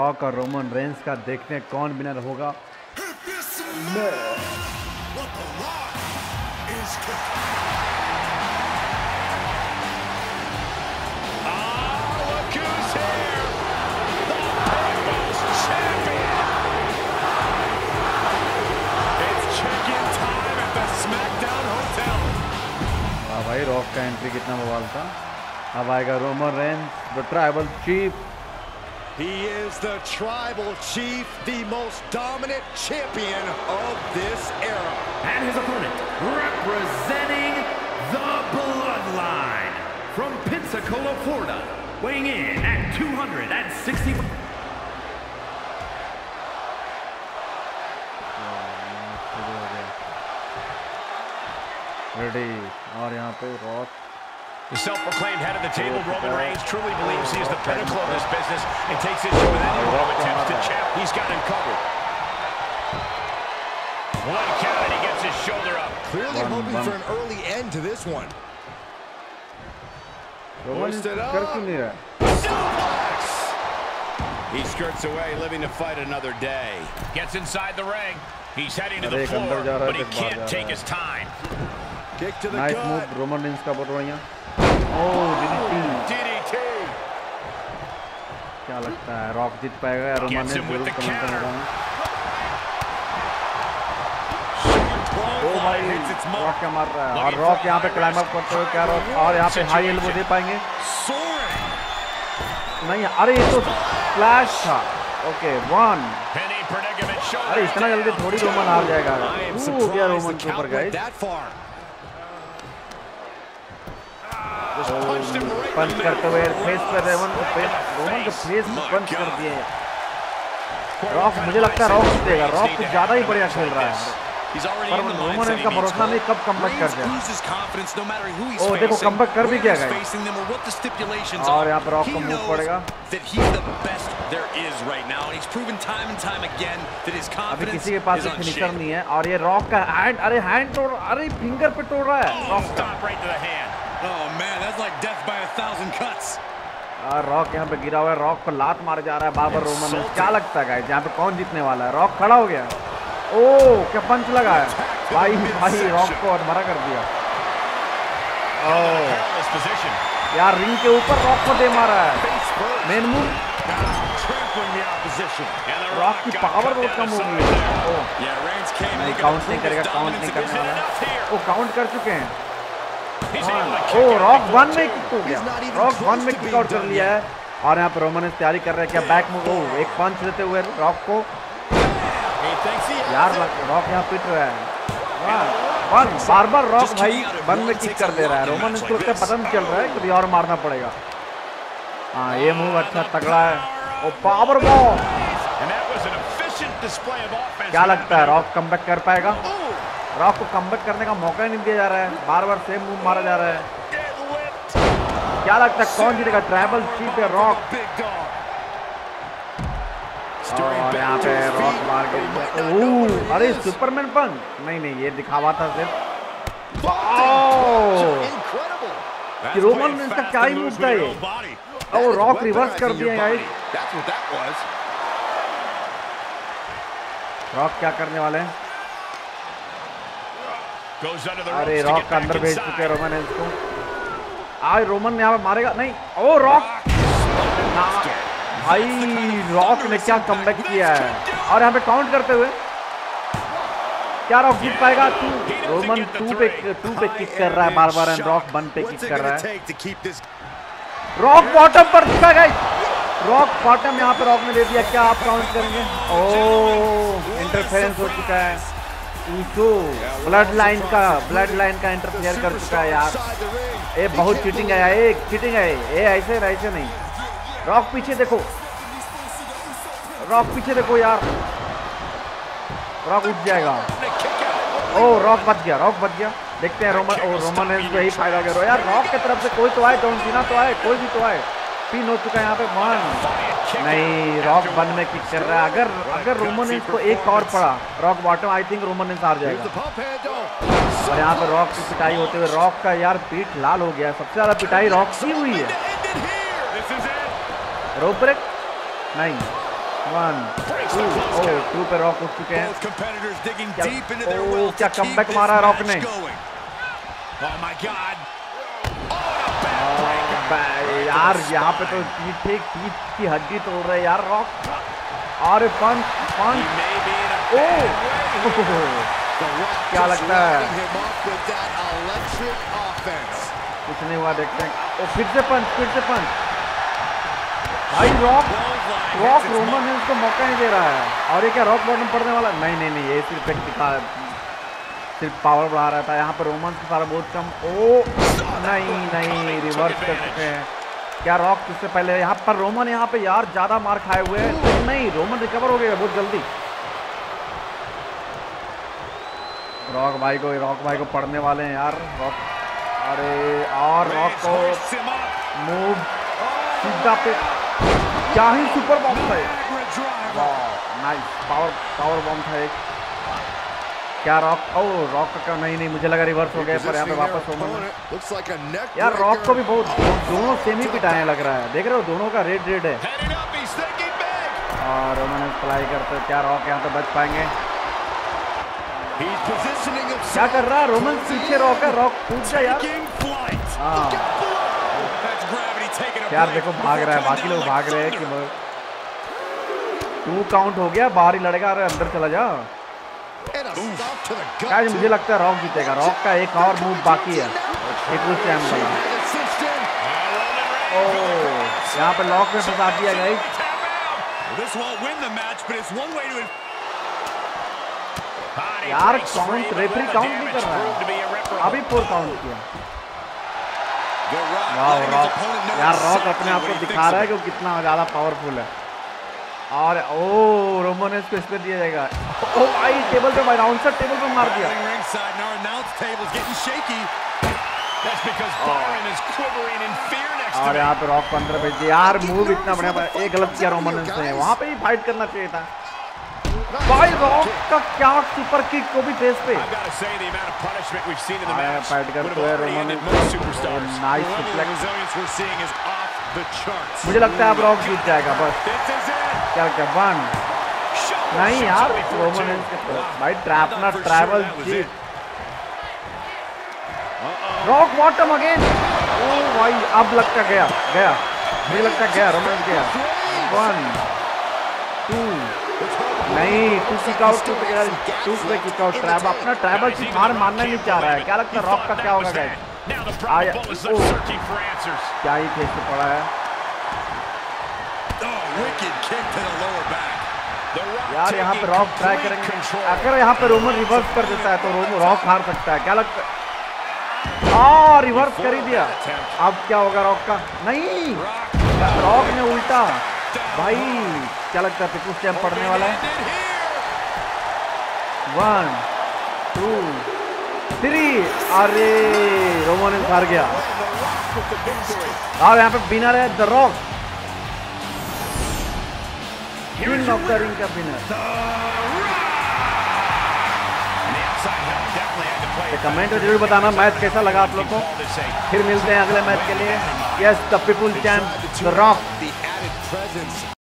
Rock और Roman Reigns का देखने कौन विनर होगा। हाँ भाई रॉक का एंट्री कितना बवाल था। अब आएगा Roman Reigns the tribal chief He is the tribal chief, the most dominant champion of this era. And his opponent, representing the Bloodline, from Pensacola, Florida, weighing in at 260. Ready और यहाँ पे rock The self-proclaimed head of the table, Roman Reigns, truly believes he is the pinnacle of this business and takes issue with anyone who attempts to champ. He's got him covered. One count and he gets his shoulder up. Clearly One hoping bump. for an early end to this one. Roman Hoisted up. कर क्यों नहीं रहा Suplex! He skirts away, living to fight another day. Gets inside the ring. He's heading to अरे the एक अंदर floor, जा रहा है, but he एक बाहर can't जा take रहा है। his time. Kick to the nice gut. Move Roman Reigns का बहुत बढ़िया ओह डीडीटी DDT. क्या लगता है? रॉक जीत पाएगा या ज़रूर कमेंट ओ भाई mark. रॉक क्या मार रहा है? और रॉक यहाँ पे क्लाइम अप करते हुए क्या रॉक और यहाँ पे हाई एल्बो दे पाएँगे। नहीं अरे ये तो फ्लैश था। Okay one. अरे इतना जल्दी थोड़ी रोमन हार जाएगा। गया रोमन के ऊपर count पंच oh, करते हुए फेस कर रहे हैं रोमन को फेस पंच कर दिए। रॉक मुझे लगता है रॉक देगा रॉक कुछ ज़्यादा ही बढ़िया खेल रहा है। पर रोमन इनका भरोसा नहीं कब कम कर गया ओ देखो कम कर भी गया। और यहाँ पर रॉक को मूव पड़ेगा। अभी किसी के पास फिनिशर नहीं है और ये रॉक का हैंड अरे हैंड तोड़ अरे फिंगर पे तोड़ रहा है। Oh man, that's like death by a thousand cuts. हाँ, रॉक यहाँ पे गिरा हुआ है रॉक को लात मार जा रहा है बाबर रोमन में क्या लगता है यहाँ पे कौन जीतने वाला है? रॉक खड़ा हो गया। ओ क्या पंच लगा है? भाई भाई रॉक को अधमरा कर दिया। ओह यार रिंग के ऊपर रॉक को दे मारा है। मेन मूव रॉक की पावर बहुत कम हो गई है काउंट नहीं करेगा काउंट नहीं करने। वाला वो काउंट कर चुके हैं। ओ रॉक वन में किक हो गया। रॉक वन में किक आउट कर लिया है। और यहाँ पे रोमन तैयारी कर रहे हैं क्या बैक मूव ओ एक पंच देते हुए रॉक को। यार रॉक यहाँ पिट रहा है। वन बार बार रॉक भाई वन में किक कर दे रहा है। रोमन इसको लगता है पता नहीं चल रहा है कभी और मारना पड़ेगा। हाँ ये मूव अच्छा तगड़ा है। ओ पावर बॉल. क्या लगता है रॉक कमबैक कर पाएगा? रॉक को कमबैक करने का मौका ही नहीं दिया जा रहा है बार बार सेम मूव मारा जा रहा है क्या लगता है कौन जीतेगा ट्राइबल चीफ है रॉक और यहाँ पे रॉक मार के अरे सुपरमैन पंच नहीं नहीं ये दिखावा था सिर्फ़ Incredible. रोमन इसका क्या ही मूव था ये? body. रॉक रिवर्स कर दिया. गाइस. रॉक क्या करने वाले हैं अरे रॉक का अंदर भेज चुके हैं रोमन है इसको आज रोमन यहाँ पे मारेगा? नहीं। ओ रॉक भाई रॉक ने क्या कमबैक किया है? और यहाँ पे काउंट करते हुए। क्या रॉक जीत पाएगा? टू रोमन टू पे टू पे किक कर रहा है बार बार एंड रॉक वन पे किक कर रहा है। रॉक बॉटम पर दिखा गई रॉक बॉटम यहाँ पे रॉक ने दे दिया। क्या आप काउंट करेंगे? ओ इंटरफेरेंस हो चुका है। ईशो ब्लड लाइन का ब्लड लाइन का इंटरफेयर कर चुका है यार? ये बहुत चीटिंग है ये चीटिंग है। ये ऐसे ऐसे नहीं। रॉक पीछे देखो। रॉक पीछे देखो यार। रॉक उठ जाएगा। ओ रॉक बच गया रॉक बच गया। देखते हैं रोमन ओ रोमन है यही फ़ायदा करो यार रॉक की तरफ़ से कोई तो आए जॉन सीना तो आए, कोई भी तो आए। पिन हो चुका है यहाँ पे वन नहीं रॉक वन में किक कर रहा है। अगर अगर रोमन को एक और पड़ा Rock bottom I think Roman हार जाएगा. और यहाँ पे रॉक की पिटाई होते हुए रॉक का यार पीठ लाल हो गया है। सबसे ज़्यादा पिटाई रॉक की हुई है. रोप ब्रेक नहीं। वन टू ओ टू पे रॉक उठ चुके हैं। क्या- comeback this मारा है रॉक ने। यार, यहाँ पे तो ठीक पीठ की हड्डी तोड़ रहे यार, रॉक। और पंच पंच। ओ! क्या लगता है? कुछ नहीं हुआ, देखते हैं। ओ, फिर से पंच, फिर से पंच। भाई, रॉक रॉक रोमन है, उसको मौका नहीं दे रहा है। और ये क्या, रॉक बॉटम पड़ने वाला? नहीं नहीं नहीं, ये सिर्फ़ एक सिर्फ़ पावर बढ़ा रहा था। यहाँ पर रोमन से सारा बहुत कम। ओ, नहीं नहीं रिवर्स कर चुके हैं। क्या रॉक इससे पहले यहाँ पर रोमन यहाँ पे यार ज़्यादा मार खाए हुए हैं। नहीं रोमन रिकवर हो गया बहुत जल्दी। रॉक भाई को रॉक भाई को पढ़ने वाले हैं यार। रॉक अरे, और रॉक को. मूव सीधा पे। क्या ही सुपर बॉम्ब था. नाइस पावर पावर बॉम्ब था एक। क्या रॉक ओ रॉक का नहीं नहीं मुझे लगा रिवर्स हो गया पर यहाँ पे वापस. Like यार रॉक को भी बहुत दोनों सेम ही पिटाए लग रहा है। देख रहे हो दोनों का रेड रेड है. और रोमन फ्लाई करते क्या रॉक यहाँ पे बच पाएँगे? क्या कर रहा है? रोमन पीछे रॉक है रॉक कूद जा यार। हाँ। यार देखो भाग रहा है बाकी लोग भाग रहे हैं कि टू काउंट हो गया बाहर ही लड़ेगा अरे अंदर चला जा। गाइस मुझे लगता है रॉक जीतेगा। रॉक का एक और मूव बाकी है। एक उस टाइम का ओ यहाँ लॉक में फंसा दिया गाइस यार काउंट रेफरी काउंट नहीं कर रहा है। अभी फोर काउंट किया। रॉक यार रॉक अपने आप को दिखा रहा है कि वो कितना ज़्यादा पावरफुल है। और ओ रोमो ने इसको स्पिन दिया जाएगा। ओ भाई टेबल पे भाई राउंड सर टेबल पे मार दिया। oh। और यहाँ पे रॉक को भेज दिया यार मूव इतना बढ़िया था एक गलत किया रोमन ने वहाँ पे ही फाइट करना चाहिए था। भाई रॉक का क्या सुपर किक को भी फेस पे। फाइट करते हैं रोमन नाइस रिफ्लेक्ट मुझे लगता है अब रॉक जीत जाएगा बस. क्या क्या वन नहीं यार रोमन भाई ट्रैप ना ट्रैवल जीत। रॉक बॉटम अगेन ओ भाई अब लगता गया गया। मुझे लगता गया रोमन गया। वन टू नहीं two kick out two two पे किक आउट ट्रैवल अपना ट्रैवल की हार मानना नहीं चाह रहा है। क्या लगता है रॉक का क्या होगा गाइस क्या ही पे पड़ा है। यार यहाँ पे रॉक ट्राई करेंगे। अगर यहाँ पे रोमन रिवर्स कर देता है तो रोम रॉक हार सकता है। क्या लगता है? हाँ रिवर्स कर ही दिया। अब क्या होगा रॉक का? नहीं। रॉक ने उल्टा। भाई क्या लगता है पिकुस चैम्प पड़ने वाला है? वन टू थ्री अरे, रोमन हार गया। और यहाँ पे विनर है the Rock king of the ring का a कमेंट में ज़रूर बताना मैच कैसा लगा आप लोग को? फिर मिलते हैं अगले मैच के लिए। Yes the people champ the Rock